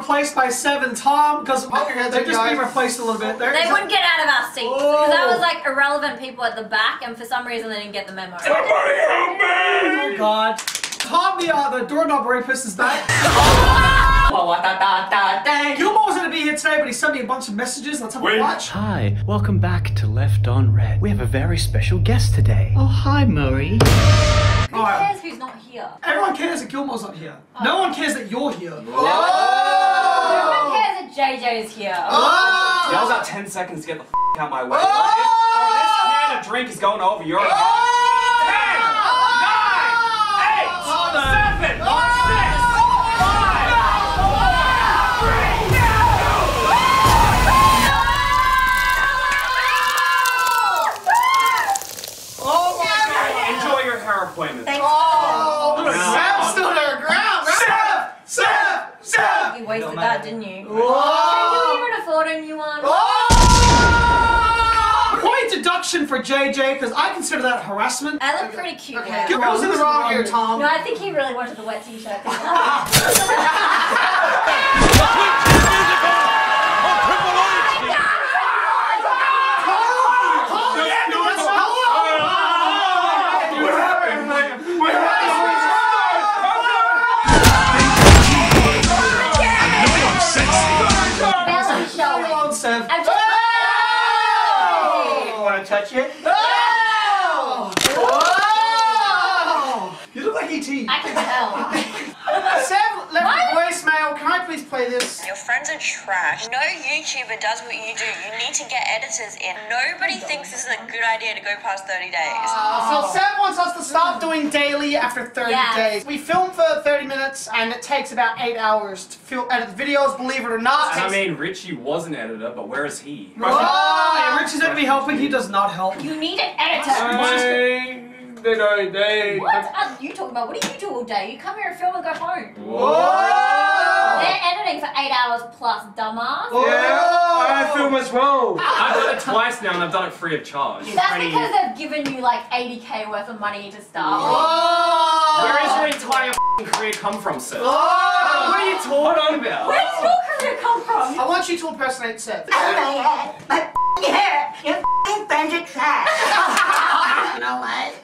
replaced by Seven Tom because Poke they've just been guys. replaced a little bit. There They is a- wouldn't get out of our seats because that was like irrelevant people at the back, and for some reason they didn't get the memo. Somebody help me! Oh God. Tom, the uh, the doorknob rapist is back. Gilmore was gonna be here today, but he sent me a bunch of messages. Let's have a watch. Hi, welcome back to Left on Red. We have a very special guest today. Oh, hi, Murray. Who Alright. cares who's not here? Everyone cares that Gilmore's not here. Oh. No one cares that you're here. Everyone oh. cares that JJ's here. Oh! Y'all got 10 seconds to get the f out my way. Oh. If, or this can of drink is going over your head. Ten, nine, eight, seven, six, five, Enjoy hair appointment. Thanks. Oh, oh No. Sam stood her ground. Sev! Sev! Sev! You wasted Don't that, didn't you? Whoa. Can you even afford a new one? Oh! Point deduction for JJ because I consider that harassment. I look pretty cute. Okay, now. Gilmore who's in the wrong here, Tom? No, I think he really wanted the wet t-shirt. showing. Come on, Sev. I'm just. Want to touch it? Oh! Whoa! You look like ET. I can tell. Sam left a voicemail. Can I please play this? Your friends are trash. No YouTuber does what you do. You need to get editors in. Nobody thinks this is a good idea to go past 30 days. Uh, so Sam wants us to stop doing daily after 30 Yes. days. We film for 30 minutes and it takes about 8 hours to film edit the videos, believe it or not. I mean, Richie was an editor, but where is he? Oh, yeah, Rich going to be helping. He does not help. You need an editor. they don't, they. What are you talking about? What do you do all day? You come here and film and go home. They're editing for eight hours plus, dumbass. Oh, I film as well. I've done it twice now, and I've done it free of charge. That's because they've given you like 80k worth of money to start with. Oh. Where is your entire f***ing career come from, sir? Oh! What are you talking about? Where did your career come from? I want you to impersonate Sev. You know what?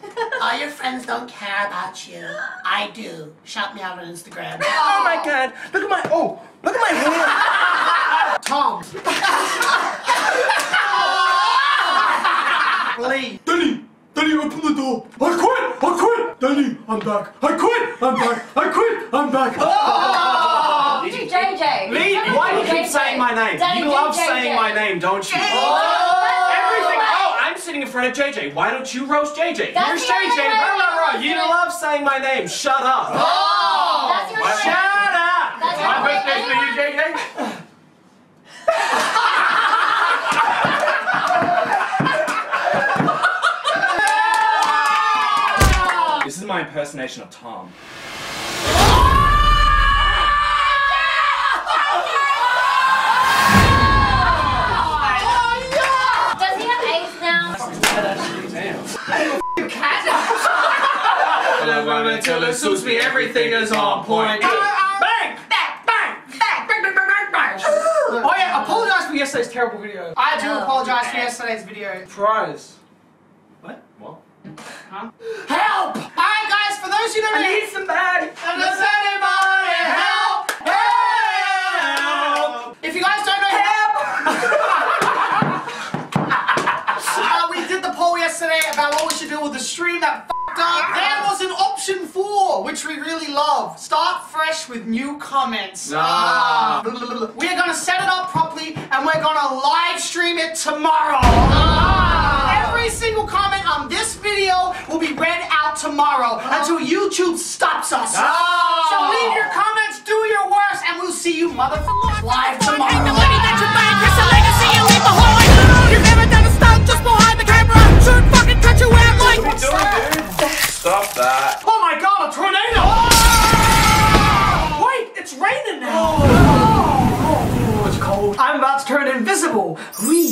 All your friends don't care about you. I do. Shout me out on Instagram. Oh my god, look at my, oh, look at my hair. Tom. Lee. Danny! Danny, open the door! I quit! I quit! Danny, I'm back! I quit! I'm back! I quit! I'm back! Oh! JJ. Lee, why do you keep saying my name? Daddy, You love JJ. saying my name, don't you? Oh, I'm sitting in front of JJ. Why don't you roast JJ? That's Here's JJ. Blah, blah, blah. You love saying my name. Shut up. Oh! That's your Shut up. That's My name. birthday's for you, JJ. This is my impersonation of Tom. until it suits me. Everything is on point. Bang! Oh yeah, apologize for yesterday's terrible video. I do apologize for yesterday's video. Prize. What? What? Huh? Help! Hi guys, for those who don't know, I need somebody. Does anybody help? Help! If you guys don't know help, uh, we did the poll yesterday about what we should do with the stream that up. Uh, there was an option four, which we really love. Start fresh with new comments. Ah. We are gonna set it up properly and we're gonna live stream it tomorrow. Ah. Every single comment on this video will be read out tomorrow ah. until YouTube stops us. Ah. So leave your comments, do your worst, and we'll see you motherfuckers live tomorrow. Bible. Read